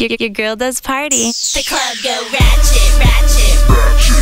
Your, your, girl does party. The club go ratchet, ratchet. ratchet.